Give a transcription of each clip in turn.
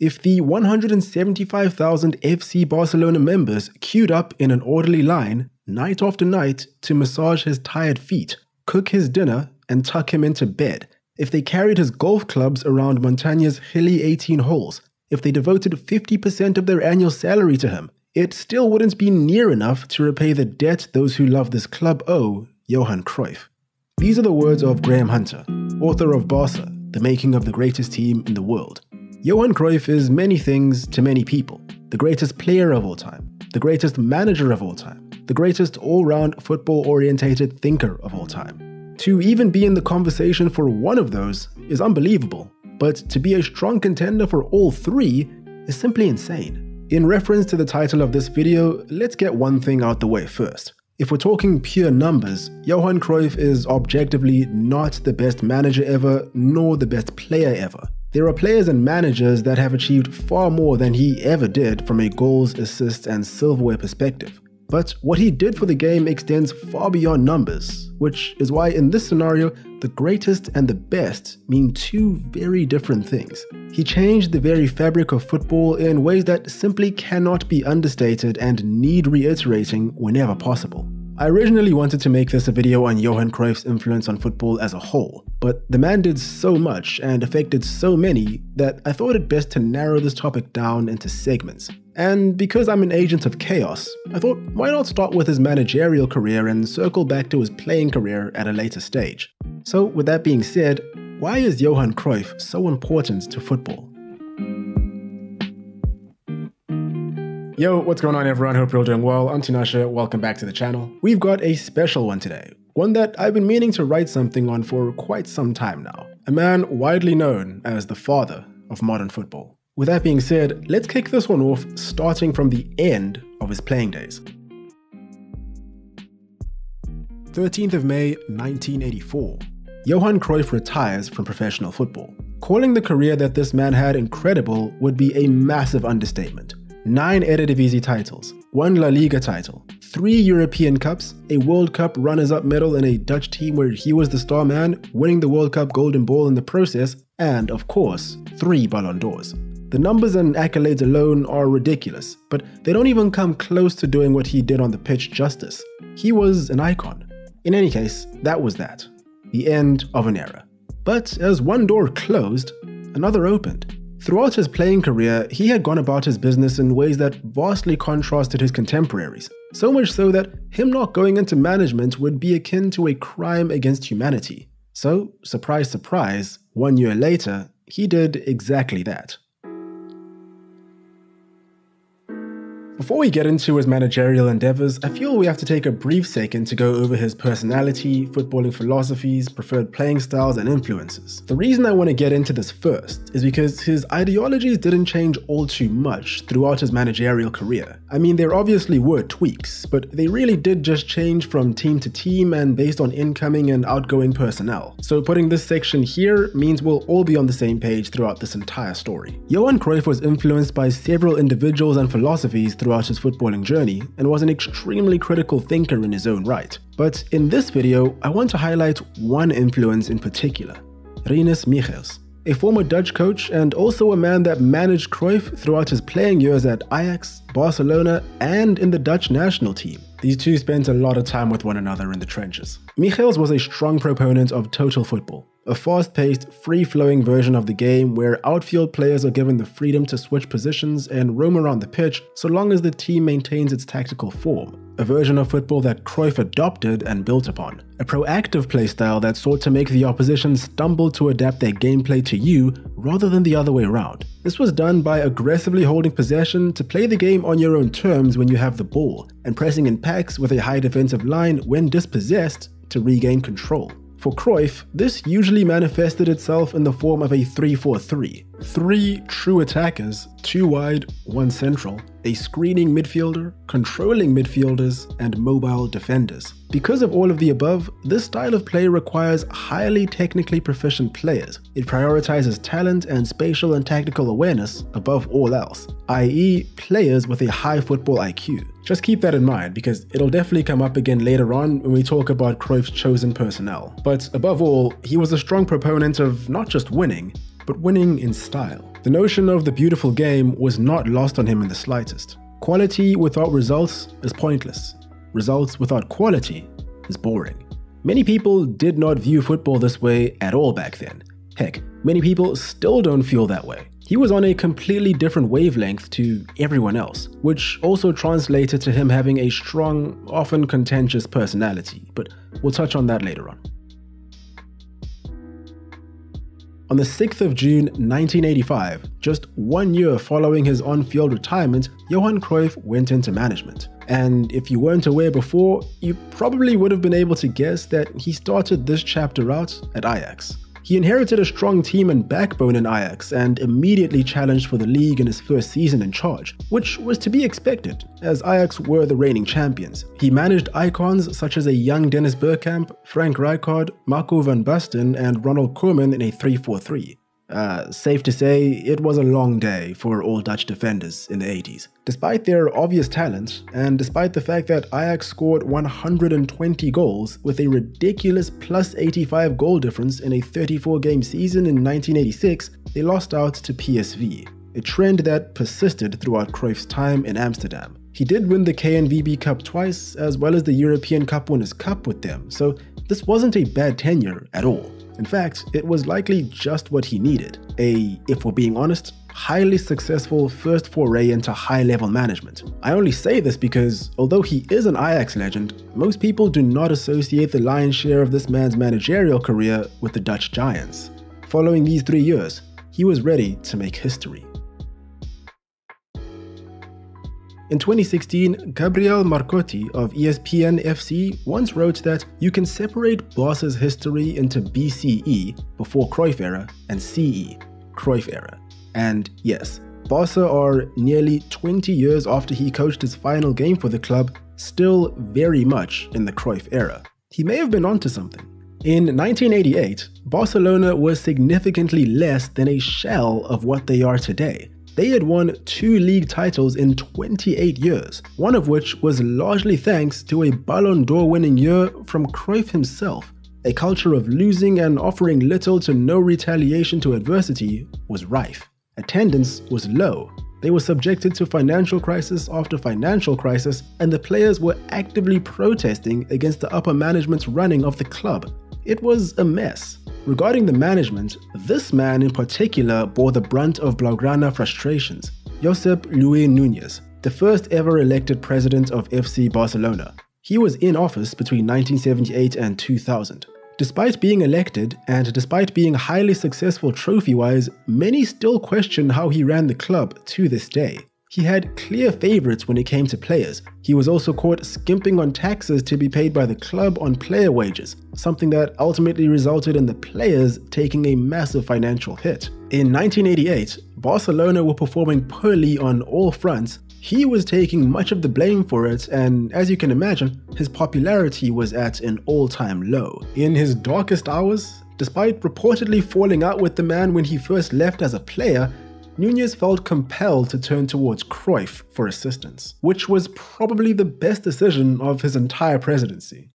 if the 175,000 FC Barcelona members queued up in an orderly line night after night to massage his tired feet, cook his dinner, and tuck him into bed, if they carried his golf clubs around Montanyà's hilly 18 holes, if they devoted 50% of their annual salary to him, it still wouldn't be near enough to repay the debt those who love this club owe Johan Cruyff. These are the words of Graham Hunter, author of Barca, the making of the greatest team in the world. Johan Cruyff is many things to many people the greatest player of all time, the greatest manager of all time, the greatest all round football orientated thinker of all time. To even be in the conversation for one of those is unbelievable, but to be a strong contender for all three is simply insane. In reference to the title of this video, let's get one thing out the way first. If we're talking pure numbers, Johan Cruyff is objectively not the best manager ever, nor the best player ever. There are players and managers that have achieved far more than he ever did from a goals, assists, and silverware perspective. But what he did for the game extends far beyond numbers, which is why in this scenario, the greatest and the best mean two very different things. He changed the very fabric of football in ways that simply cannot be understated and need reiterating whenever possible. I originally wanted to make this a video on Johan Cruyff's influence on football as a whole, but the man did so much and affected so many that I thought it best to narrow this topic down into segments. And because I'm an agent of chaos, I thought why not start with his managerial career and circle back to his playing career at a later stage. So, with that being said, why is Johan Cruyff so important to football? Yo, what's going on everyone? Hope you're all doing well. I'm Tinashe, welcome back to the channel. We've got a special one today, one that I've been meaning to write something on for quite some time now. A man widely known as the father of modern football. With that being said, let's kick this one off starting from the end of his playing days. 13th of May 1984. Johan Cruyff retires from professional football. Calling the career that this man had incredible would be a massive understatement nine Eredivisie titles, one La Liga title, three European Cups, a World Cup runners up medal in a Dutch team where he was the star man, winning the World Cup Golden Ball in the process, and of course, three Ballon d'Ors. The numbers and accolades alone are ridiculous, but they don't even come close to doing what he did on the pitch justice. He was an icon. In any case, that was that. The end of an era. But as one door closed, another opened. Throughout his playing career, he had gone about his business in ways that vastly contrasted his contemporaries, so much so that him not going into management would be akin to a crime against humanity. So, surprise, surprise, one year later, he did exactly that. Before we get into his managerial endeavours, I feel we have to take a brief second to go over his personality, footballing philosophies, preferred playing styles, and influences. The reason I want to get into this first is because his ideologies didn't change all too much throughout his managerial career. I mean, there obviously were tweaks, but they really did just change from team to team and based on incoming and outgoing personnel. So putting this section here means we'll all be on the same page throughout this entire story. Johan Cruyff was influenced by several individuals and philosophies through throughout his footballing journey and was an extremely critical thinker in his own right. But in this video, I want to highlight one influence in particular, Rinus Michels, a former Dutch coach and also a man that managed Cruyff throughout his playing years at Ajax, Barcelona, and in the Dutch national team. These two spent a lot of time with one another in the trenches. Michels was a strong proponent of total football, a fast paced, free flowing version of the game where outfield players are given the freedom to switch positions and roam around the pitch so long as the team maintains its tactical form. A version of football that Cruyff adopted and built upon. A proactive playstyle that sought to make the opposition stumble to adapt their gameplay to you rather than the other way around. This was done by aggressively holding possession to play the game on your own terms when you have the ball, and pressing in packs with a high defensive line when dispossessed to regain control. For Cruyff, this usually manifested itself in the form of a 3-4-3. Three true attackers, two wide, one central, a screening midfielder, controlling midfielders, and mobile defenders. Because of all of the above, this style of play requires highly technically proficient players. It prioritizes talent and spatial and tactical awareness above all else, i.e. players with a high football IQ. Just keep that in mind because it'll definitely come up again later on when we talk about Cruyff's chosen personnel. But above all, he was a strong proponent of not just winning, but winning in style. The notion of the beautiful game was not lost on him in the slightest. Quality without results is pointless. Results without quality is boring. Many people did not view football this way at all back then. Heck, many people still don't feel that way. He was on a completely different wavelength to everyone else, which also translated to him having a strong, often contentious personality, but we'll touch on that later on. On the 6th of June 1985, just one year following his on field retirement, Johan Cruyff went into management. And if you weren't aware before, you probably would have been able to guess that he started this chapter out at Ajax. He inherited a strong team and backbone in Ajax and immediately challenged for the league in his first season in charge, which was to be expected, as Ajax were the reigning champions. He managed icons such as a young Dennis Bergkamp, Frank Rijkaard, Marco van Basten, and Ronald Koeman in a 3-4-3. Uh, safe to say, it was a long day for all Dutch defenders in the 80s. Despite their obvious talent, and despite the fact that Ajax scored 120 goals with a ridiculous plus 85 goal difference in a 34 game season in 1986, they lost out to PSV, a trend that persisted throughout Cruyff's time in Amsterdam. He did win the KNVB Cup twice, as well as the European Cup Winners' Cup with them, so this wasn't a bad tenure at all. In fact, it was likely just what he needed a, if we're being honest, highly successful first foray into high level management. I only say this because, although he is an Ajax legend, most people do not associate the lion's share of this man's managerial career with the Dutch Giants. Following these three years, he was ready to make history. In 2016, Gabriel Marcotti of ESPN FC once wrote that you can separate Barca's history into BCE, before Cruyff era, and CE, Cruyff era. And yes, Barca are nearly 20 years after he coached his final game for the club, still very much in the Cruyff era. He may have been onto something. In 1988, Barcelona was significantly less than a shell of what they are today. They had won two league titles in 28 years, one of which was largely thanks to a Ballon d'Or winning year from Cruyff himself. A culture of losing and offering little to no retaliation to adversity was rife. Attendance was low. They were subjected to financial crisis after financial crisis, and the players were actively protesting against the upper management's running of the club. It was a mess. Regarding the management, this man in particular bore the brunt of Blaugrana frustrations. Josep Luis Nunez, the first ever elected president of FC Barcelona. He was in office between 1978 and 2000. Despite being elected, and despite being highly successful trophy wise, many still question how he ran the club to this day. He had clear favorites when it came to players. He was also caught skimping on taxes to be paid by the club on player wages, something that ultimately resulted in the players taking a massive financial hit. In 1988, Barcelona were performing poorly on all fronts. He was taking much of the blame for it, and as you can imagine, his popularity was at an all time low. In his darkest hours, despite reportedly falling out with the man when he first left as a player, Nunez felt compelled to turn towards Cruyff for assistance, which was probably the best decision of his entire presidency.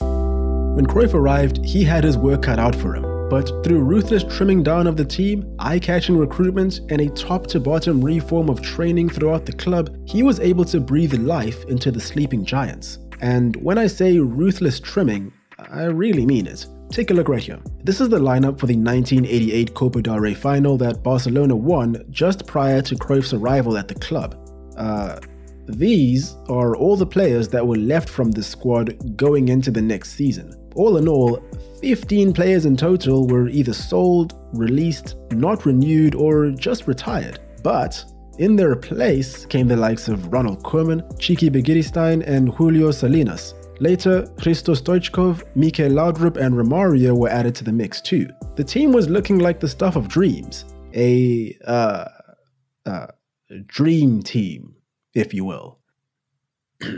When Cruyff arrived, he had his work cut out for him, but through ruthless trimming down of the team, eye-catching recruitment, and a top-to-bottom reform of training throughout the club, he was able to breathe life into the sleeping giants. And when I say ruthless trimming, I really mean it. Take a look right here. This is the lineup for the 1988 Copa del Rey final that Barcelona won just prior to Cruyff's arrival at the club. Uh, these are all the players that were left from the squad going into the next season. All in all, 15 players in total were either sold, released, not renewed, or just retired. But in their place came the likes of Ronald Koeman, Txiki Begiristain, and Julio Salinas, Later, Hristo Stoichkov, Michael Laudrup, and Romario were added to the mix too. The team was looking like the stuff of dreams. A, uh, uh, dream team, if you will.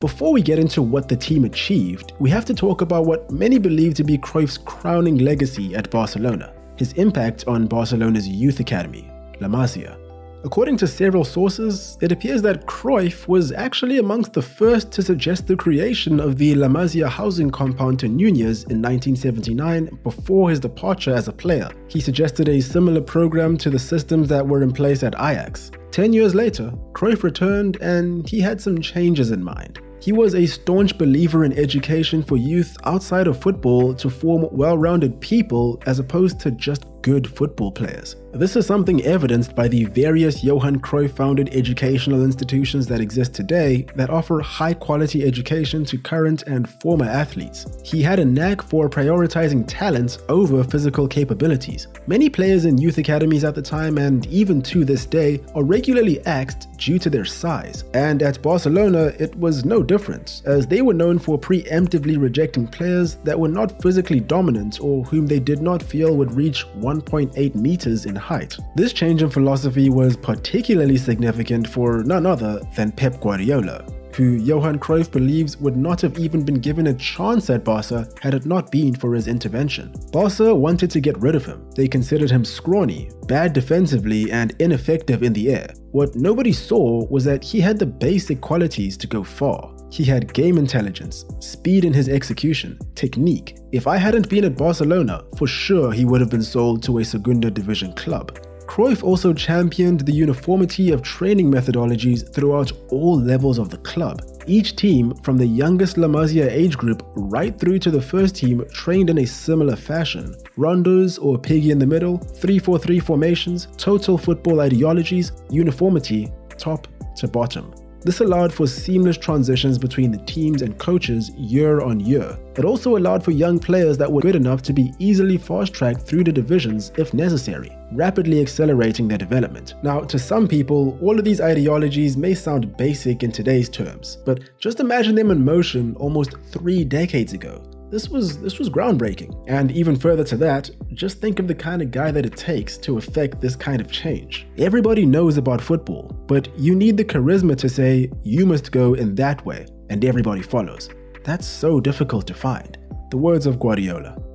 Before we get into what the team achieved, we have to talk about what many believe to be Cruyff's crowning legacy at Barcelona, his impact on Barcelona's youth academy, La Masia. According to several sources, it appears that Cruyff was actually amongst the first to suggest the creation of the La Masia housing compound to Nunez in 1979 before his departure as a player. He suggested a similar program to the systems that were in place at Ajax. Ten years later, Cruyff returned and he had some changes in mind. He was a staunch believer in education for youth outside of football to form well rounded people as opposed to just good football players. This is something evidenced by the various Johan Cruyff founded educational institutions that exist today that offer high quality education to current and former athletes. He had a knack for prioritizing talent over physical capabilities. Many players in youth academies at the time and even to this day are regularly axed due to their size. And at Barcelona, it was no different, as they were known for preemptively rejecting players that were not physically dominant or whom they did not feel would reach one 1.8 meters in height. This change in philosophy was particularly significant for none other than Pep Guardiola, who Johan Cruyff believes would not have even been given a chance at Barca had it not been for his intervention. Barca wanted to get rid of him. They considered him scrawny, bad defensively, and ineffective in the air. What nobody saw was that he had the basic qualities to go far. He had game intelligence, speed in his execution, technique. If I hadn't been at Barcelona, for sure he would have been sold to a Segunda Division club. Cruyff also championed the uniformity of training methodologies throughout all levels of the club. Each team, from the youngest La Masia age group right through to the first team, trained in a similar fashion. Rondos or piggy in the middle, 3-4-3 formations, total football ideologies, uniformity, top to bottom. This allowed for seamless transitions between the teams and coaches year on year. It also allowed for young players that were good enough to be easily fast tracked through the divisions if necessary, rapidly accelerating their development. Now, to some people, all of these ideologies may sound basic in today's terms, but just imagine them in motion almost three decades ago. This was this was groundbreaking. And even further to that, just think of the kind of guy that it takes to effect this kind of change. Everybody knows about football, but you need the charisma to say you must go in that way and everybody follows. That's so difficult to find. The words of Guardiola.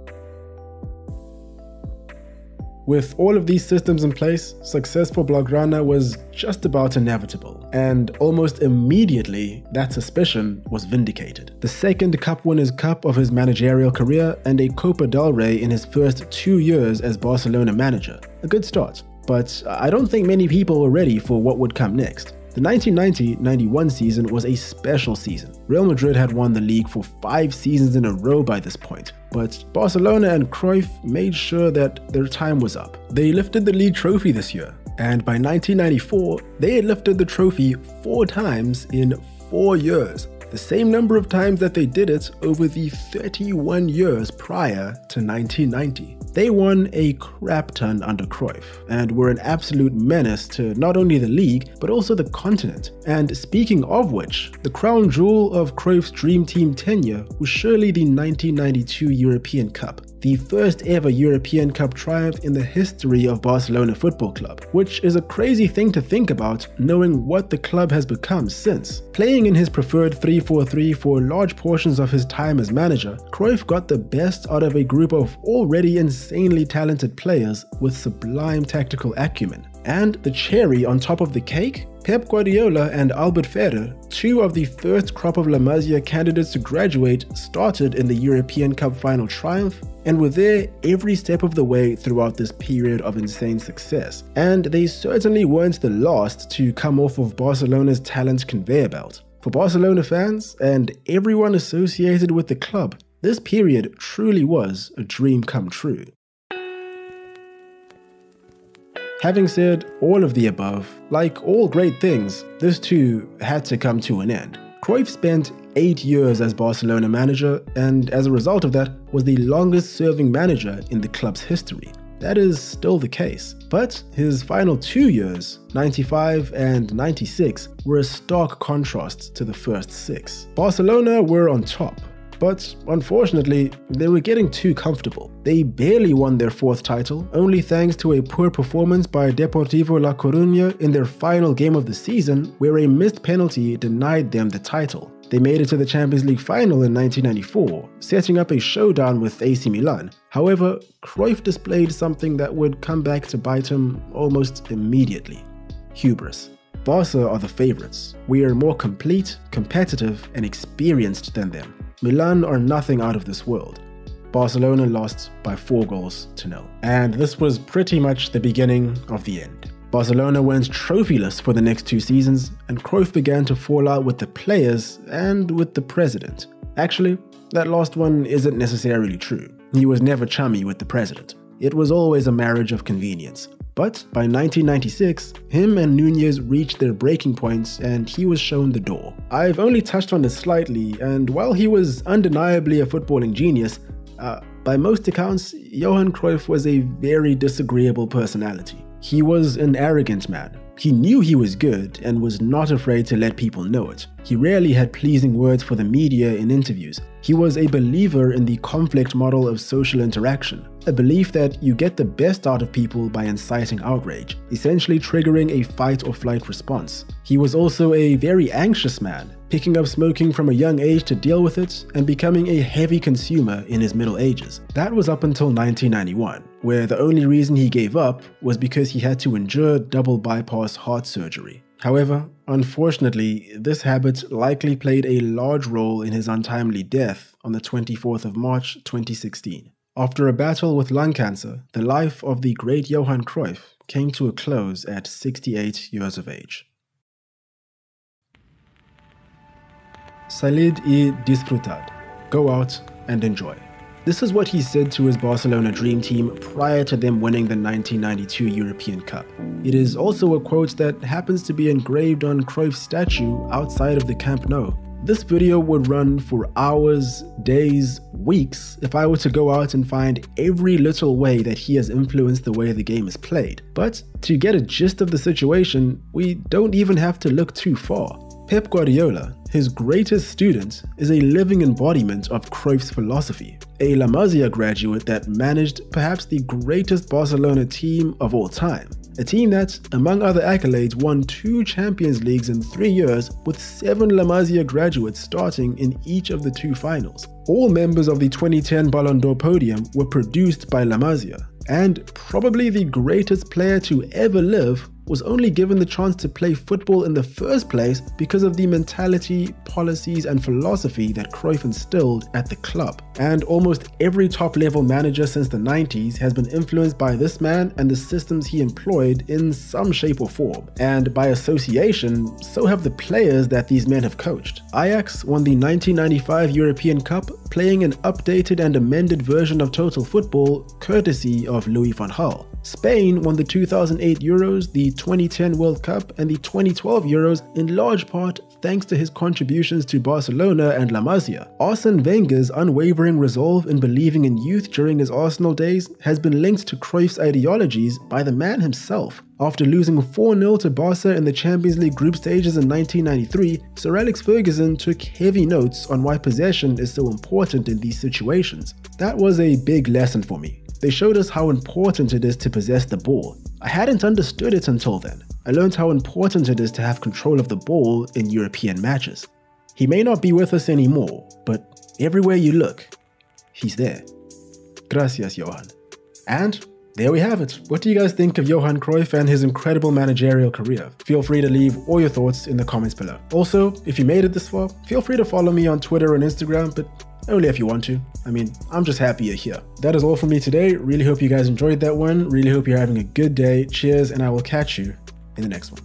With all of these systems in place, success for Blaugrana was just about inevitable, and almost immediately that suspicion was vindicated. The second Cup Winners' Cup of his managerial career and a Copa del Rey in his first two years as Barcelona manager. A good start, but I don't think many people were ready for what would come next. The 1990-91 season was a special season. Real Madrid had won the league for five seasons in a row by this point, but Barcelona and Cruyff made sure that their time was up. They lifted the league trophy this year, and by 1994, they had lifted the trophy four times in four years, the same number of times that they did it over the 31 years prior to 1990. They won a crap ton under Cruyff and were an absolute menace to not only the league but also the continent. And speaking of which, the crown jewel of Cruyff's dream team tenure was surely the 1992 European Cup the first ever European Cup triumph in the history of Barcelona Football Club, which is a crazy thing to think about knowing what the club has become since. Playing in his preferred 3-4-3 for large portions of his time as manager, Cruyff got the best out of a group of already insanely talented players with sublime tactical acumen. And the cherry on top of the cake? Pep Guardiola and Albert Ferrer, two of the first crop of La Masia candidates to graduate, started in the European Cup final triumph and were there every step of the way throughout this period of insane success. And they certainly weren't the last to come off of Barcelona's talent conveyor belt. For Barcelona fans and everyone associated with the club, this period truly was a dream come true. Having said all of the above, like all great things, this too had to come to an end. Cruyff spent eight years as Barcelona manager and as a result of that was the longest serving manager in the club's history. That is still the case. But his final two years, 95 and 96, were a stark contrast to the first six. Barcelona were on top, but unfortunately, they were getting too comfortable. They barely won their fourth title, only thanks to a poor performance by Deportivo La Coruña in their final game of the season, where a missed penalty denied them the title. They made it to the Champions League final in 1994, setting up a showdown with AC Milan. However, Cruyff displayed something that would come back to bite him almost immediately hubris. Barca are the favourites. We are more complete, competitive, and experienced than them. Milan are nothing out of this world. Barcelona lost by 4 goals to nil. And this was pretty much the beginning of the end. Barcelona went trophyless for the next two seasons, and Cruyff began to fall out with the players and with the president. Actually, that last one isn't necessarily true. He was never chummy with the president. It was always a marriage of convenience. But by 1996, him and Nunez reached their breaking points and he was shown the door. I've only touched on this slightly, and while he was undeniably a footballing genius, uh, by most accounts, Johan Cruyff was a very disagreeable personality. He was an arrogant man, he knew he was good and was not afraid to let people know it. He rarely had pleasing words for the media in interviews. He was a believer in the conflict model of social interaction, a belief that you get the best out of people by inciting outrage, essentially triggering a fight or flight response. He was also a very anxious man, picking up smoking from a young age to deal with it, and becoming a heavy consumer in his middle ages. That was up until 1991, where the only reason he gave up was because he had to endure double bypass heart surgery. However, unfortunately, this habit likely played a large role in his untimely death on the 24th of March 2016. After a battle with lung cancer, the life of the great Johan Cruyff came to a close at 68 years of age. Salid y disfrutad. Go out and enjoy. This is what he said to his Barcelona dream team prior to them winning the 1992 European Cup. It is also a quote that happens to be engraved on Cruyff's statue outside of the Camp Nou. This video would run for hours, days, weeks if I were to go out and find every little way that he has influenced the way the game is played. But to get a gist of the situation, we don't even have to look too far. Pep Guardiola, his greatest student, is a living embodiment of Cruyff's philosophy, a La Masia graduate that managed perhaps the greatest Barcelona team of all time. A team that, among other accolades, won two Champions Leagues in three years with seven La Masia graduates starting in each of the two finals. All members of the 2010 Ballon d'Or podium were produced by La Masia, and probably the greatest player to ever live was only given the chance to play football in the first place because of the mentality, policies, and philosophy that Cruyff instilled at the club. And almost every top level manager since the 90s has been influenced by this man and the systems he employed in some shape or form. And by association, so have the players that these men have coached. Ajax won the 1995 European Cup playing an updated and amended version of Total Football courtesy of Louis van Gaal. Spain won the 2008 Euros, the 2010 World Cup, and the 2012 Euros in large part thanks to his contributions to Barcelona and La Masia. Arsene Wenger's unwavering resolve in believing in youth during his Arsenal days has been linked to Cruyff's ideologies by the man himself. After losing 4-0 to Barca in the Champions League group stages in 1993, Sir Alex Ferguson took heavy notes on why possession is so important in these situations. That was a big lesson for me. They showed us how important it is to possess the ball. I hadn't understood it until then. I learned how important it is to have control of the ball in European matches. He may not be with us anymore, but everywhere you look, he's there. Gracias, Johan. And there we have it. What do you guys think of Johan Cruyff and his incredible managerial career? Feel free to leave all your thoughts in the comments below. Also, if you made it this far, feel free to follow me on Twitter and Instagram, but only if you want to. I mean, I'm just happy you're here. That is all from me today. Really hope you guys enjoyed that one. Really hope you're having a good day. Cheers, and I will catch you in the next one.